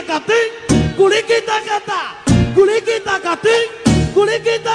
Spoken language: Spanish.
tacatín, culiqui tacata, culiqui tacatín, culiqui.